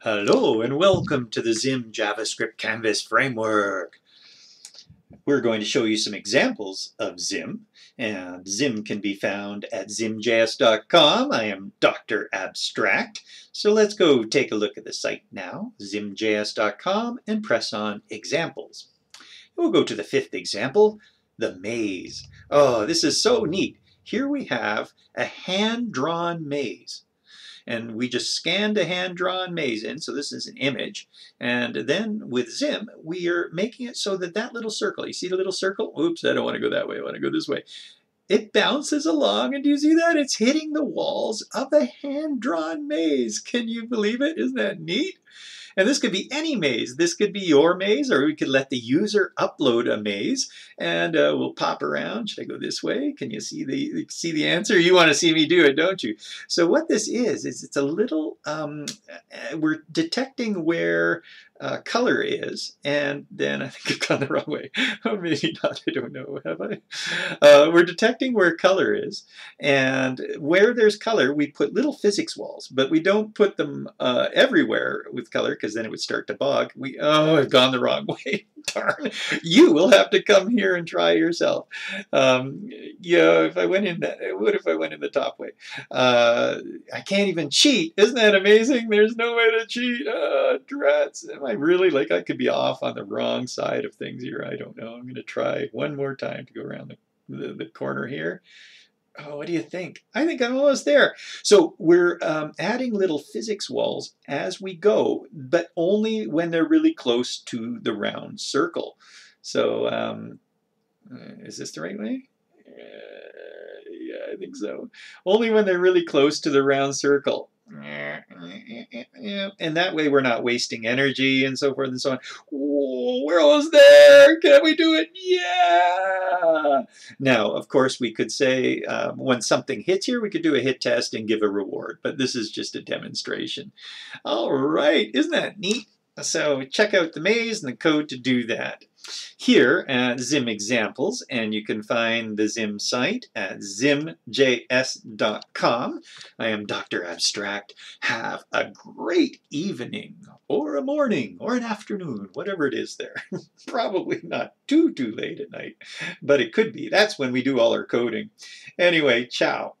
Hello and welcome to the Zim JavaScript Canvas framework. We're going to show you some examples of Zim, and Zim can be found at zimjs.com. I am Dr. Abstract, so let's go take a look at the site now, zimjs.com, and press on Examples. We'll go to the fifth example, the maze. Oh, this is so neat. Here we have a hand-drawn maze and we just scanned a hand-drawn maze in, so this is an image, and then with Zim, we are making it so that that little circle, you see the little circle? Oops, I don't want to go that way, I want to go this way. It bounces along, and do you see that? It's hitting the walls of a hand-drawn maze. Can you believe it? Isn't that neat? And this could be any maze. This could be your maze, or we could let the user upload a maze, and uh, we'll pop around. Should I go this way? Can you see the see the answer? You want to see me do it, don't you? So what this is is it's a little. Um, uh, we're detecting where uh, color is, and then I think I've gone the wrong way. or maybe not, I don't know, have I? Uh, we're detecting where color is, and where there's color, we put little physics walls, but we don't put them uh, everywhere with color, because then it would start to bog. We, oh, I've gone the wrong way. Darn. You will have to come here and try yourself. Um, yeah, if I went in that, what if I went in the top way? Uh, I can't even cheat. Isn't that amazing? There's no way to cheat. Uh, drats. Am I really, like, I could be off on the wrong side of things here. I don't know. I'm going to try one more time to go around the, the, the corner here. Oh, what do you think? I think I'm almost there. So we're um, adding little physics walls as we go, but only when they're really close to the round circle. So um, uh, is this the right way? Uh, yeah, I think so. Only when they're really close to the round circle. And that way we're not wasting energy and so forth and so on. we're almost there. Can we do it? Yeah. Now, of course, we could say um, when something hits here, we could do a hit test and give a reward, but this is just a demonstration. All right. Isn't that neat? So check out the maze and the code to do that here at Zim Examples, and you can find the Zim site at zimjs.com. I am Dr. Abstract. Have a great evening, or a morning, or an afternoon, whatever it is there. Probably not too, too late at night, but it could be. That's when we do all our coding. Anyway, ciao.